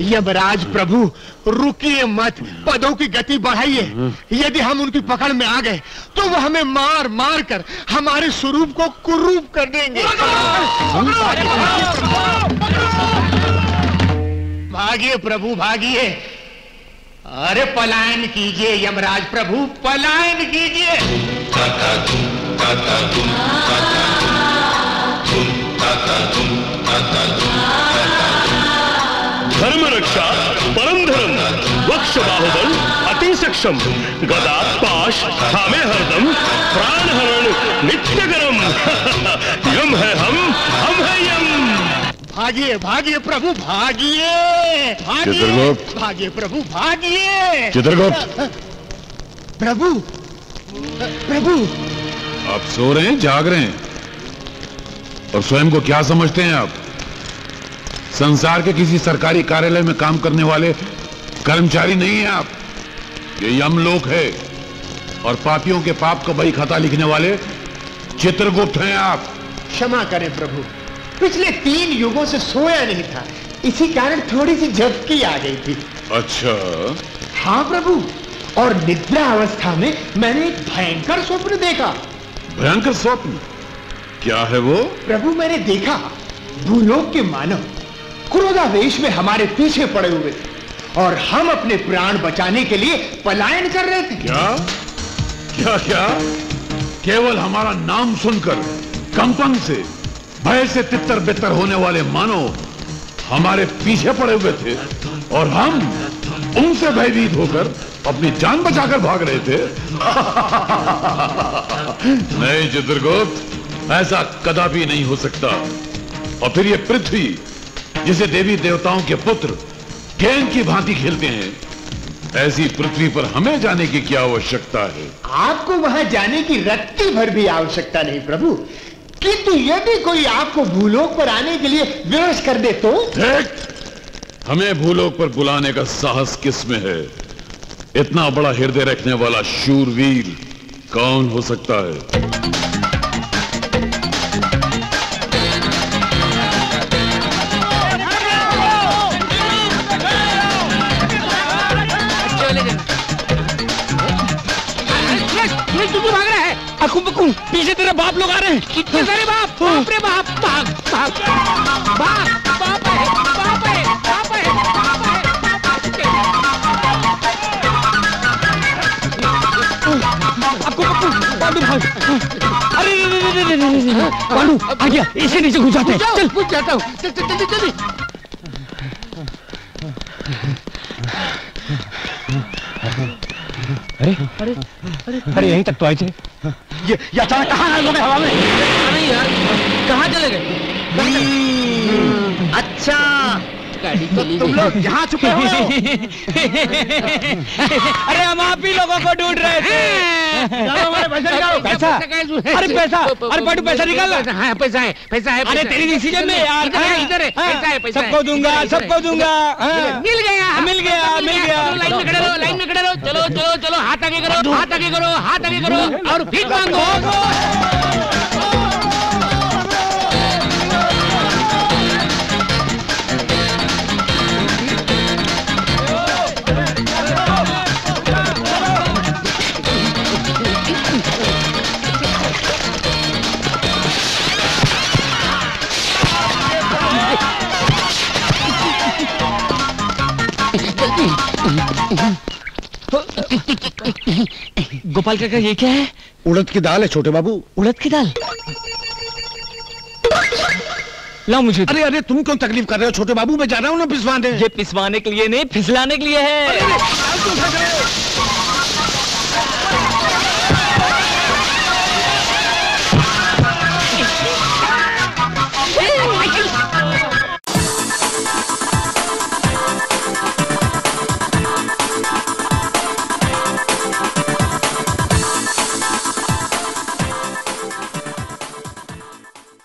यमराज प्रभु, रुकिए मत। पदों की गति बढ़ाइए। यदि हम उनकी पकड़ में आ गए तो वो हमें मार मार कर हमारे स्वरूप को कुरूप कर देंगे। भागिए प्रभु, भागिए। अरे पलायन कीजिए यमराज प्रभु, पलायन कीजिए। रक्षा परम धर्म वक्ष बाहुबल अति सक्षम गदा पाश थामे हरदम प्राण हरण नित्य गरम यम है हम हम है यम। भागिए भागिए प्रभु भागिए। भागिए चित्रगुप्त। भागिए प्रभु भागिए। चित्रगुप्त। प्रभु प्रभु। आप सो रहे हैं जाग रहे हैं। और स्वयं को क्या समझते हैं आप? संसार के किसी सरकारी कार्यालय में काम करने वाले कर्मचारी नहीं है आप। ये यमलोक है। और पापियों के पाप का बही खाता लिखने वाले चित्रगुप्त हैं आप। क्षमा करें प्रभु। पिछले तीन युगों से सोया नहीं था। इसी कारण थोड़ी सी झपकी आ गई थी। अच्छा। हाँ प्रभु। और निद्रा अवस्था में मैंने एक भयंकर स्वप्न देखा। भयंकर स्वप्न? क्या है वो? प्रभु मैंने देखा। भूलोक के मानव। क्रोधावेश में हमारे पीछे पड़े हुए। थे और हम अपने प्राण बचाने के लिए पलायन कर रहे थे। क्या? क्या क्या? केवल हमारा नाम सुनकर, कंपन से, भय से तितर बितर होने वाले मानव हमारे पीछे पड़े हुए थे। और हम उनसे भयभीत होकर अपनी जान बचाकर भाग रहे थे। नहीं, चित्रगुप्त, ऐसा कदापि नहीं हो सकता। और फिर ये पृथ्वी जिसे देवी देवताओं के पुत्र गेंद की भांति खेलते हैं ऐसी पृथ्वी पर हमें जाने की क्या आवश्यकता है? आपको वहाँ जाने की रत्ती भर भी आवश्यकता नहीं प्रभु। किंतु यदि कोई आपको भूलोक पर आने के लिए विवश कर दे तो? देख हमें भूलोक पर बुलाने का साहस किसमें है? इतना बड़ा हृदय रखने वाला शूरवीर कौन हो सकता है? अकुम बकुम पीछे तेरे बाप लोग आ रहे हैं। कितने सारे बाप हाँ। बाप रे बाप बाप बाप। बाप बाप है बाप है बाप है बाप है अकुम बकुम पांडू भाग अरे पांडू आ गया इसे नीचे घुस जाते हैं। चल। घुस जाता हूँ। चल चल चल चल। अरे। अरे अरे यहीं तक तो आए थे। ये ये अचानक कहाँ गायब हो गए हवा में। नहीं यार कहाँ चले गए? अच्छा। गाड़ी चली तुम लोग यहाँ छुपे हो अरे हम आप ही लोगों को ढूंढ रहे थे। पैसे अरे पैसा अरे पैसा निकाल हाँ पैसा है पैसा है अरे तेरी डिसीज़न में यार इधर है है हाँ, पैसा है पैसा सबको दूँगा। सबको दूँगा हाँ। मिल गया मिल गया मिल गया लाइन में खड़े रहो लाइन में खड़े रहो चलो चलो चलो हाथ आगे करो हाथ आगे करो हाथ आगे करो और भीख मांगो। गोपाल काका ये क्या है? उड़द की दाल है छोटे बाबू। उड़द की दाल? लाओ मुझे। अरे अरे तुम क्यों तकलीफ़ कर रहे हो? छोटे बाबू मैं जा रहा हूँ ना पिसवाने। ये पिसवाने के लिए नहीं फिसलाने के लिए है।